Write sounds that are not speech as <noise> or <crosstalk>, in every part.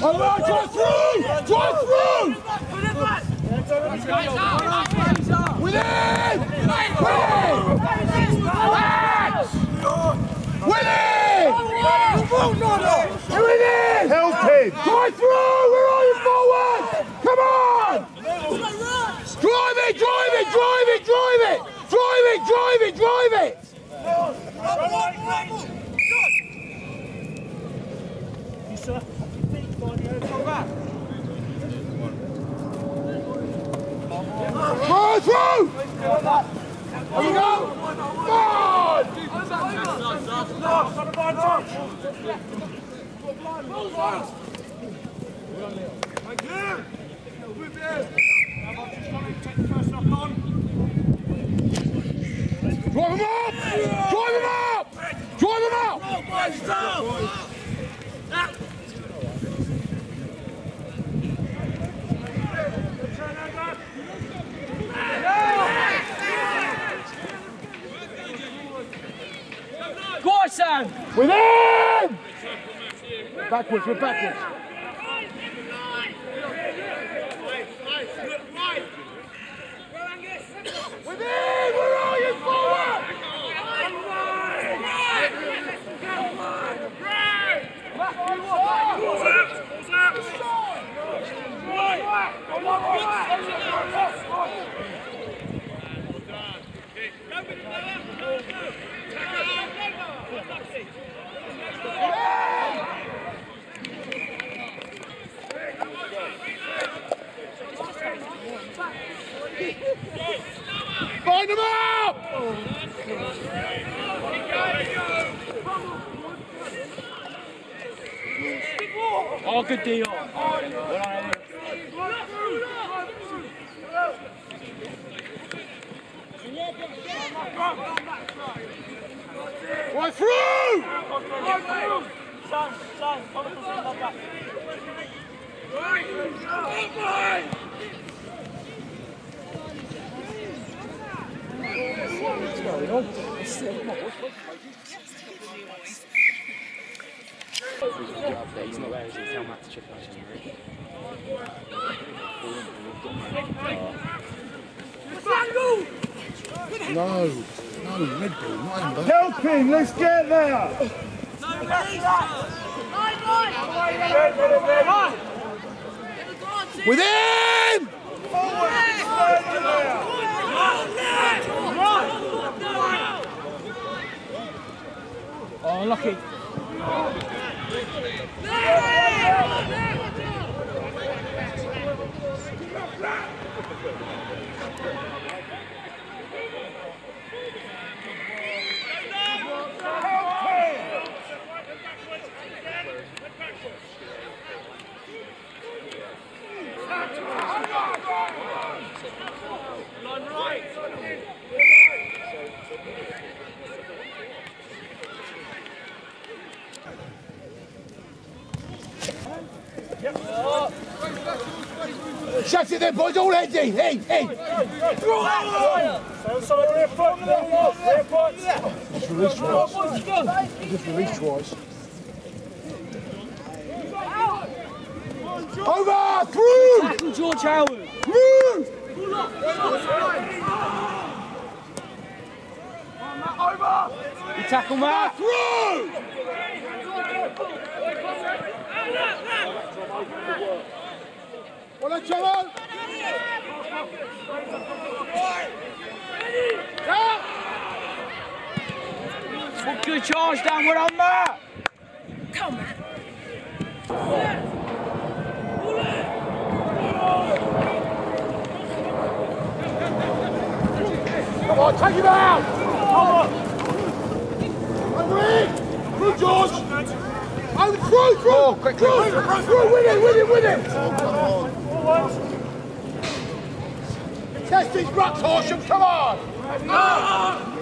All right, drive through! Drive through! Within! Within! Matt! Within! You're within! Help him! Drive through! Where are you forward? Come on! Drive it! Drive it! Drive it! Drive it! Drive it! Drive it! Drive it! Go through! Here we go! Come on! Drive him up! Drive him up! Drive him up! Go on, Sam! Within! Backwards, we're backwards. Within! Where are you? Forward! Find him up! Good deal. Right through! He's not there, is he? Tell Matt to check out his No, no, Red Bull, not Amber. Help him, let's get there! Within! Oh, lucky. Shut it there, boys, all heads in, in, in! Just release twice. Just release twice. Over! Through! Tackle George Howard. Through! You tackle Matt. Through! Go, Trevor! Good charge down, we're on that! Come on, take him out! Over in! Through, George! Over through, through! Oh, quick, through, through, through, win it, win it, win it! Test these rucks, Horsham, come on! Ah!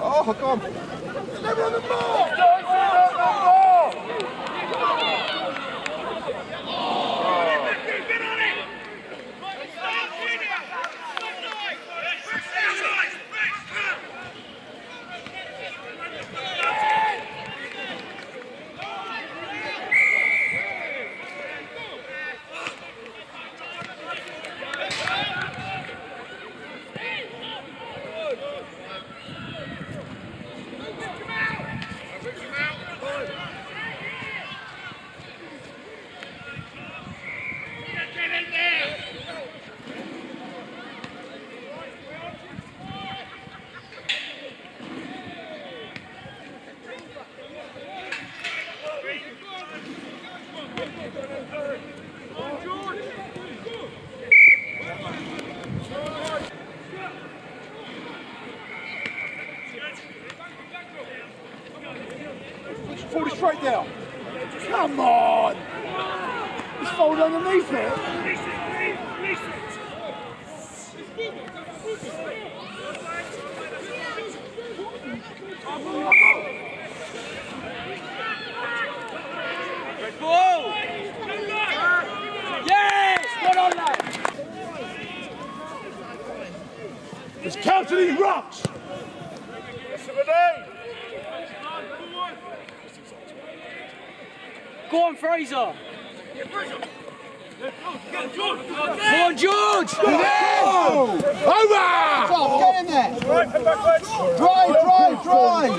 Oh, come on. Never on the ball! Don't on the ball! Get on it! Stop winning! Stop Get in there! Pull it straight down. Come on! Just fold underneath it. Release it, release! Red ball! Yes! Well on that! Let's these rucks. Go on, Fraser! Go on, George! Over! Get in there! Drive, drive, drive!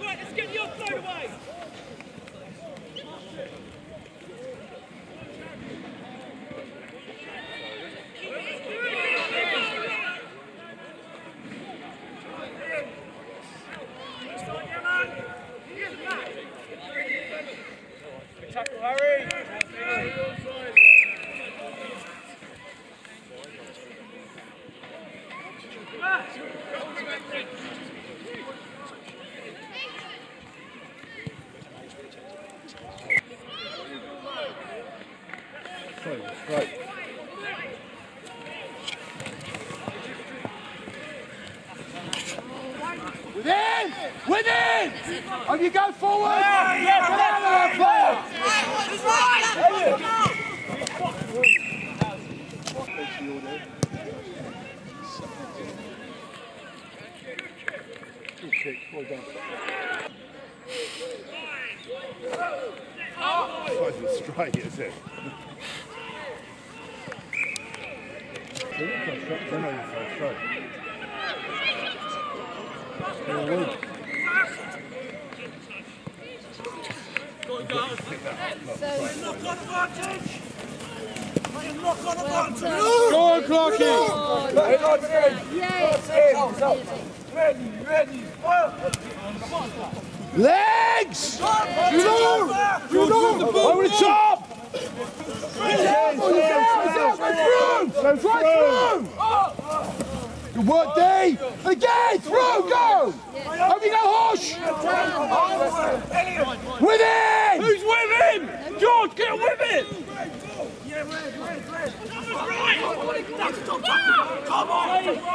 Right, let's get the offside away! Within! Within! And you go forward! Get out of there, player! Good kick, well done. Wasn't straight, is it? They look like straight, they're not even weak. Go on! Legs! Judo! Judo! Over the top! Go through! Right through! Good work, D! Again! Through! Go! Over you go, Hosh! Within! Who's with him? George, get with him! Come on! Within!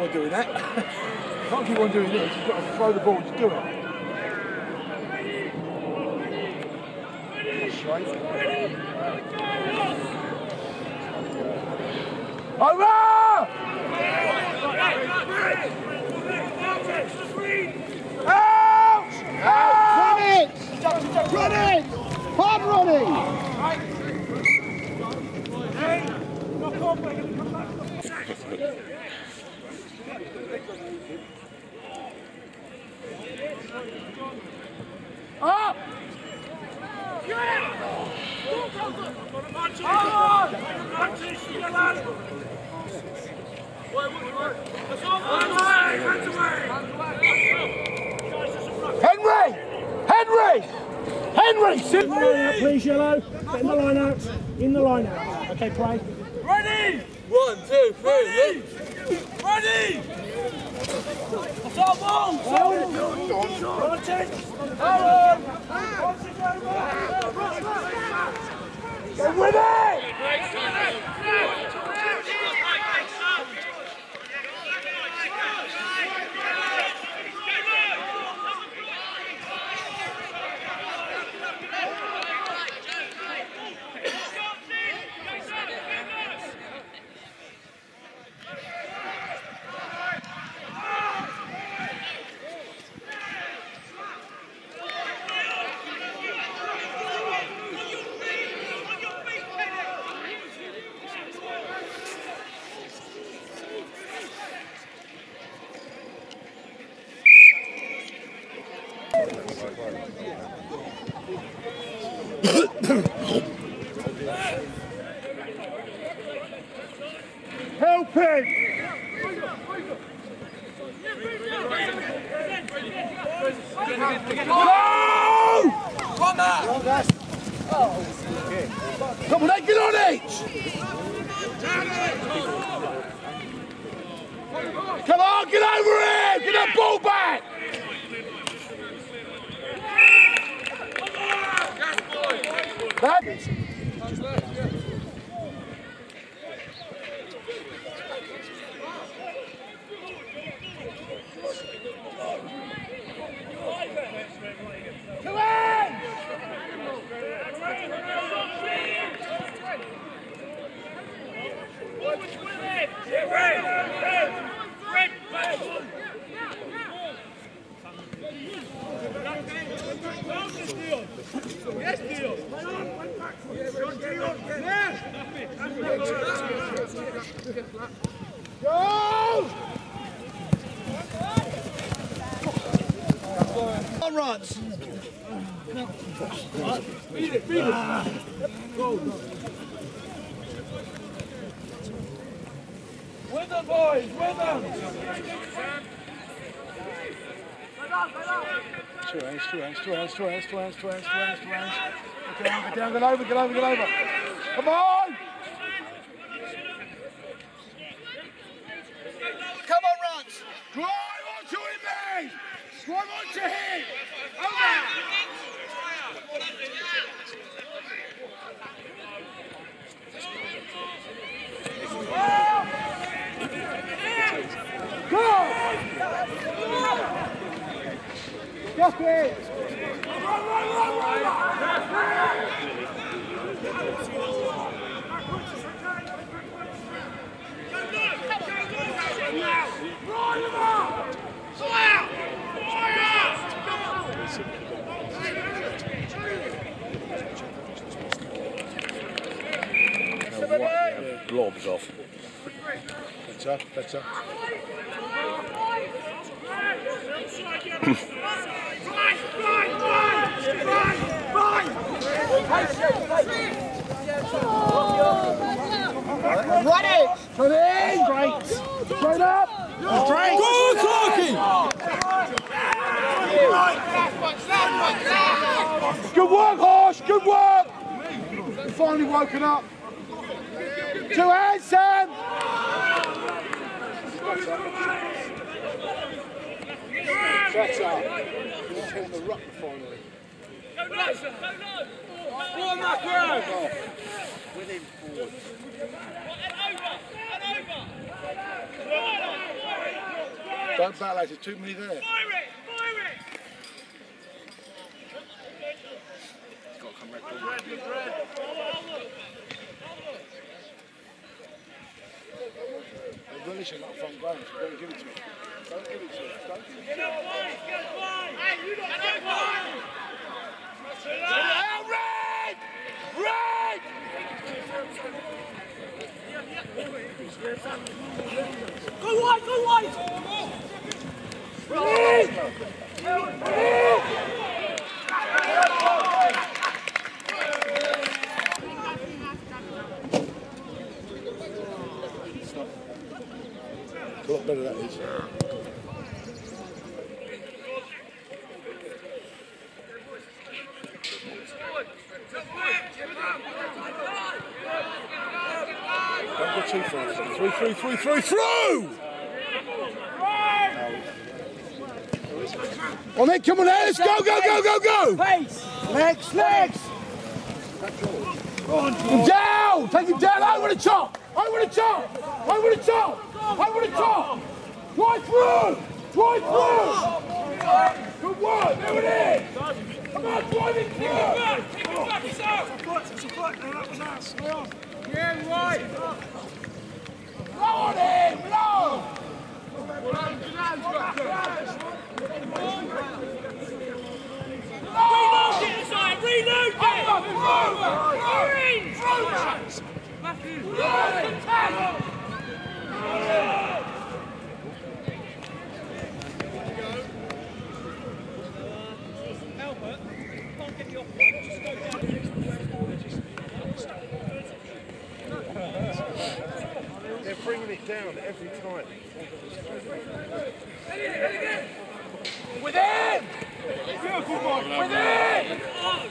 on doing that. <laughs> Can't keep on doing this. You've got to throw the ball. Just do it. Over! Out! Out! Run it! Run it! Hard running! Up! Henry! Henry! Henry! Sit In the line out, please, yellow. Get in the line out. In the line out. Okay, play. Ready! One, two, three, Ready! Stop ball! With it! Help him! Go! Come on, then, get on it! Come on, get over it! Get that ball back! That Come on! Runs. With them, boys, with them! Two hands, two hands, two hands, two hands, two hands, two hands, two hands, two hands. Get down, get down, get over, get over, get over. Come on! Come on, runs. Drive onto him, mate! Drive onto him! Over! Go! Just it! Blobs off. Better, better. Run it! Come in! Straight! Straight up! Straight! Go, Clarky! Good work, Horse! Good work! You finally woken up. Two hands, Sam! Better. Turn the ruck finally. Form that crowd! And over! And over! Don't battle out, there's too many there. Fire it! Fire it! They're relishing that front ground, so don't give it to them. Don't give it. Don't give it to them. up, boys! Get up, boys! Hey, you lot, get up, boys! Out, Red! Red! Go wide, go wide! A lot better that is. Don't go too far. Through, through, through, through, through! On then, come on now, let's go, go, go, go, go! Pace! Legs, legs! Down! Take him down, I want to chop! I want to chop! I want to chop! I want to chop! Drive through! Drive through! Good work, there it is! Come on, drive it through! Take it back, it's out! Yeah, right! Blow on him! Blow! Reload it, Isaiah! Reload it! They're bringing it down every time. Within! Beautiful boy! Within! Now!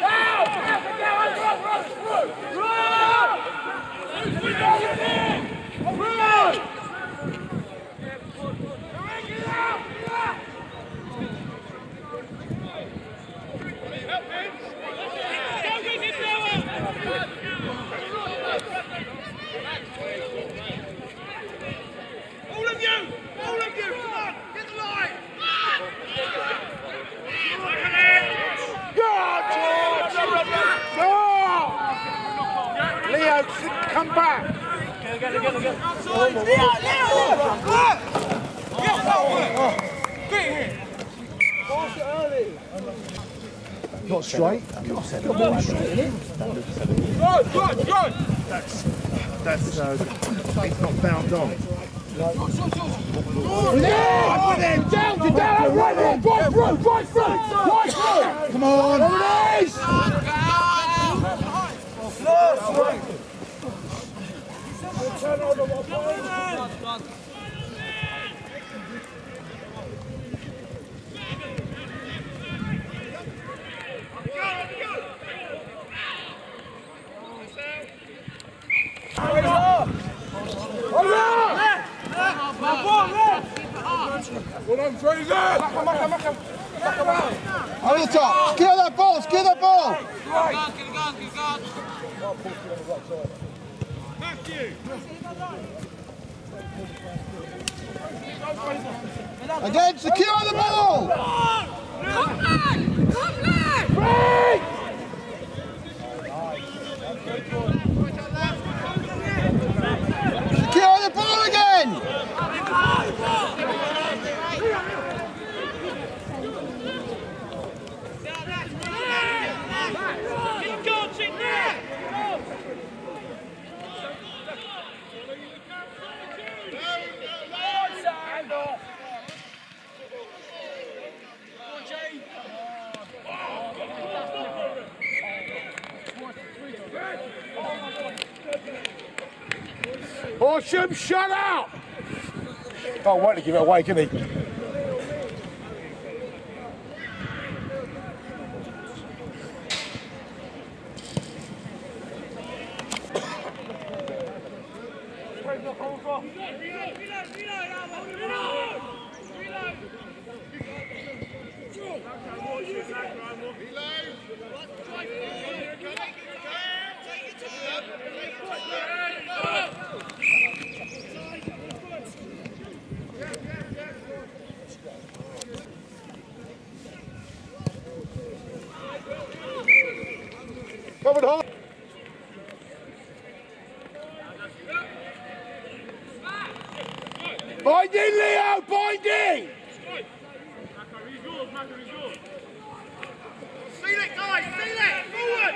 Now! Run, run, run! Run! Run! Run! Go, go, get Noah! All of you! All of you! Come on! Get the line! Go, George! Go! Leo, come back! Not straight. Got the ball straight in. Good, good, good. That's that's uh, it's not bound on. Yeah, with him, down to down, right in, right through, right through, right through. Come on, there it is. Hold on. Hold on, Fraser. Over the top. Secure that ball. Secure that ball. Again, secure the ball. Break. Secure the ball again. Get guards in there! Horsham, shut up! Can't wait to give it away, can he? Coming hard. Binding, Leo, binding! Feel it, guys, feel it! Forward!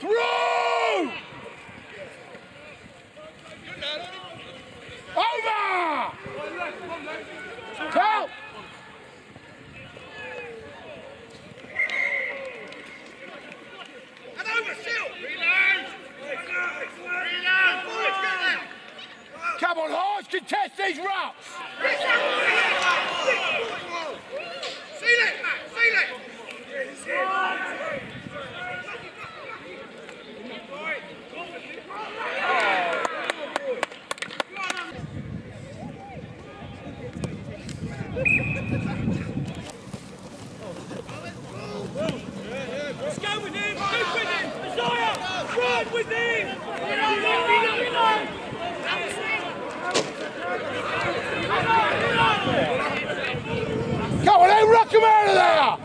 Through! Over! Help! And over, still! Reload! Reload! Forward, get there! Come on, Hodge, contest these routes! Feel it, Matt, feel it! Let's go with him! Keep with him! Isaiah! Run with him! Reload, reload, reload! Come on, then, rock him out of there!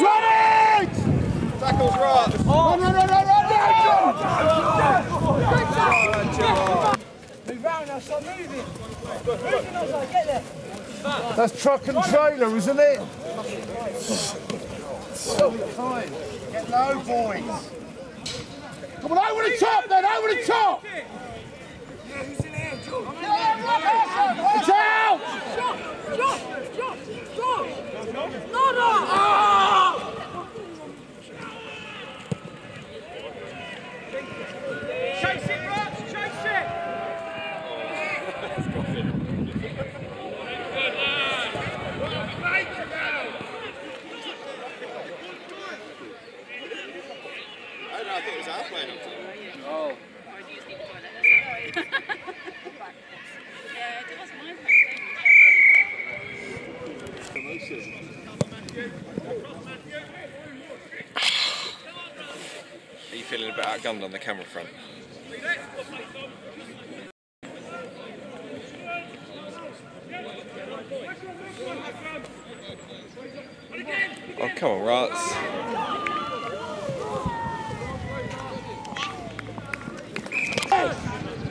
Run it! Tackles right. Run, run, run, run, run, Move round now, stop moving. Moving us, like, get there. That's truck trailer, isn't it? Get low, boys. Come on, over the top then, over the top! It's out! Chase it, Ruts, chase it! I don't know, I think it was our playing up to Yeah, it was my Are you feeling a bit outgunned on the camera front? Oh, come on, Ruts.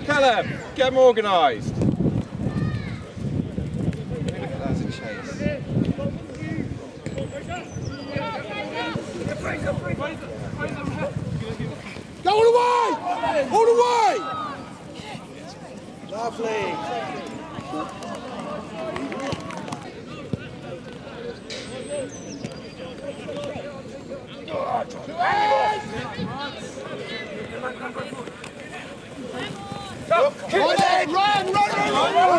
Callum, get them organised. That's a chase. Go all the way! All the way! Lovely. Run run, run, run, run!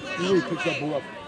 Ui, coisa boa.